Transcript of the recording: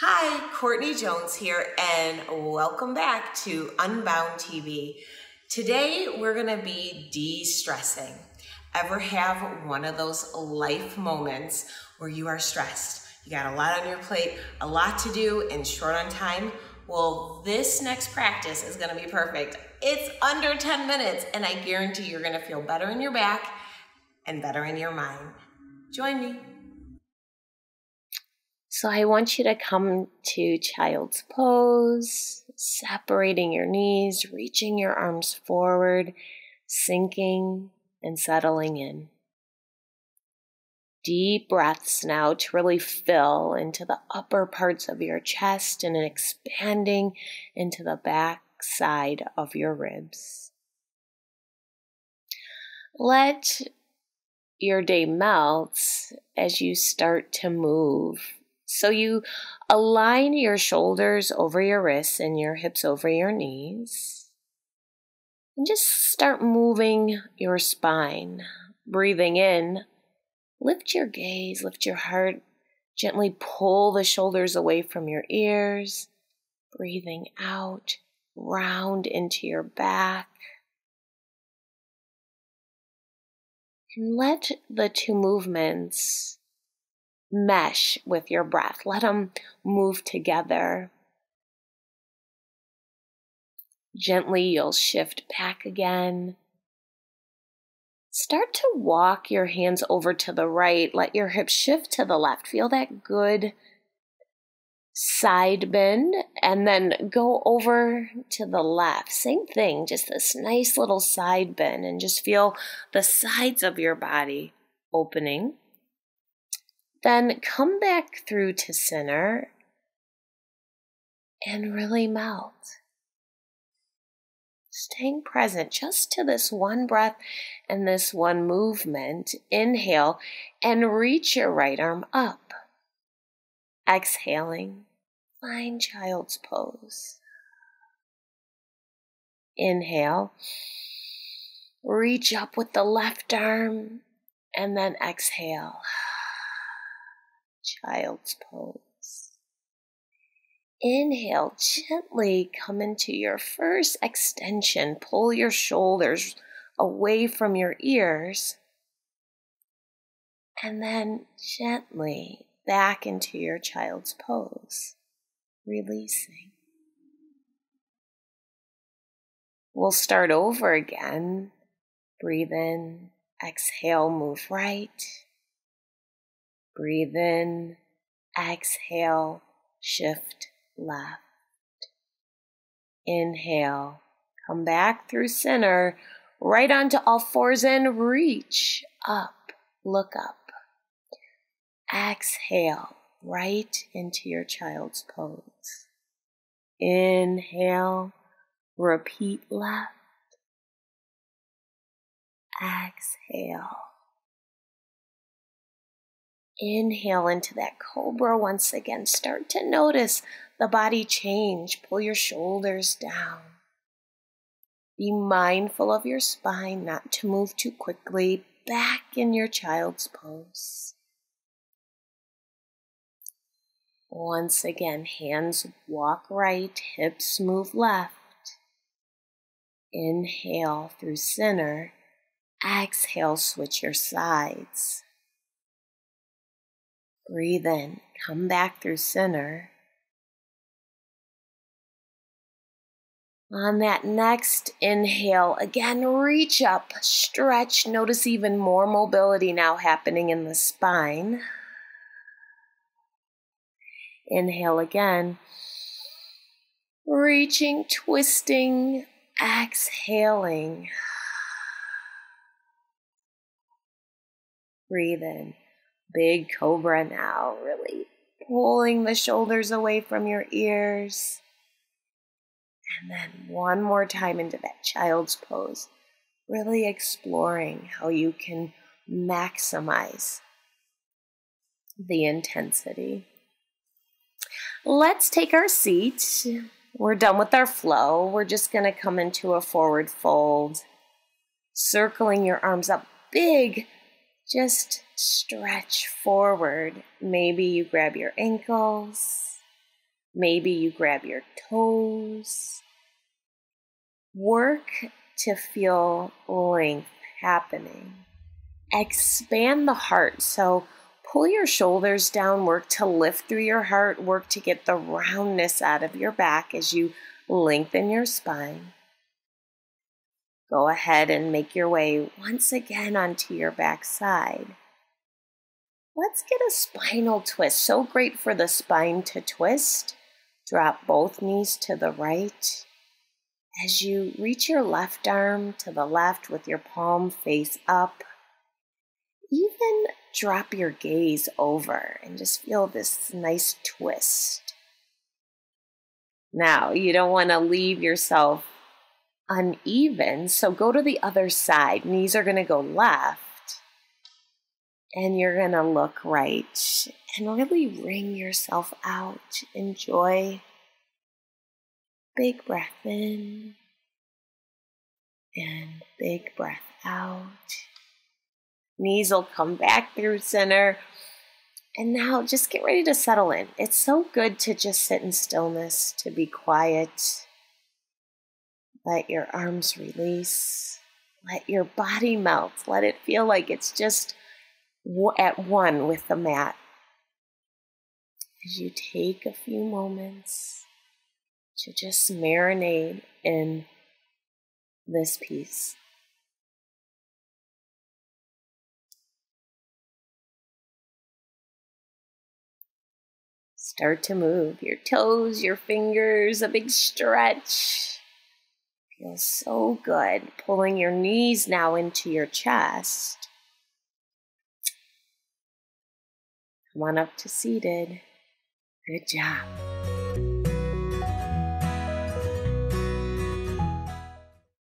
Hi, Courtney Jones here, and welcome back to Unbound TV. Today we're gonna be de stressing. Ever have one of those life moments where you are stressed? You got a lot on your plate, a lot to do, and short on time? Well, this next practice is gonna be perfect. It's under 10 minutes, and I guarantee you're gonna feel better in your back and better in your mind. Join me. So I want you to come to child's pose, separating your knees, reaching your arms forward, sinking and settling in. Deep breaths now to really fill into the upper parts of your chest and expanding into the back side of your ribs. Let your day melt as you start to move so you align your shoulders over your wrists and your hips over your knees. And just start moving your spine. Breathing in, lift your gaze, lift your heart. Gently pull the shoulders away from your ears. Breathing out, round into your back. And let the two movements mesh with your breath. Let them move together. Gently, you'll shift back again. Start to walk your hands over to the right. Let your hips shift to the left. Feel that good side bend and then go over to the left. Same thing, just this nice little side bend and just feel the sides of your body opening. Then come back through to center and really melt. Staying present just to this one breath and this one movement. Inhale and reach your right arm up. Exhaling, find child's pose. Inhale, reach up with the left arm, and then exhale child's pose. Inhale, gently come into your first extension. Pull your shoulders away from your ears. And then gently back into your child's pose, releasing. We'll start over again. Breathe in, exhale, move right. Breathe in, exhale, shift left. Inhale, come back through center, right onto all fours and reach up, look up. Exhale, right into your child's pose. Inhale, repeat left. Exhale. Inhale into that cobra once again. Start to notice the body change. Pull your shoulders down. Be mindful of your spine, not to move too quickly. Back in your child's pose. Once again, hands walk right, hips move left. Inhale through center. Exhale, switch your sides. Breathe in, come back through center. On that next inhale, again, reach up, stretch. Notice even more mobility now happening in the spine. Inhale again. Reaching, twisting, exhaling. Breathe in. Big cobra now, really pulling the shoulders away from your ears. And then one more time into that child's pose, really exploring how you can maximize the intensity. Let's take our seat. We're done with our flow. We're just going to come into a forward fold, circling your arms up big just stretch forward. Maybe you grab your ankles Maybe you grab your toes. Work to feel length happening. Expand the heart. So pull your shoulders down, work to lift through your heart, work to get the roundness out of your back as you lengthen your spine. Go ahead and make your way once again onto your back side. Let's get a spinal twist. So great for the spine to twist. Drop both knees to the right. As you reach your left arm to the left with your palm face up, even drop your gaze over and just feel this nice twist. Now, you don't want to leave yourself uneven, so go to the other side. Knees are going to go left, and you're going to look right and really wring yourself out. Enjoy. Big breath in and big breath out. Knees will come back through center. And now just get ready to settle in. It's so good to just sit in stillness, to be quiet. Let your arms release. Let your body melt. Let it feel like it's just at one with the mat. As you take a few moments to just marinate in this peace. Start to move your toes, your fingers, a big stretch. Feels so good. Pulling your knees now into your chest. Come on up to seated. Good job.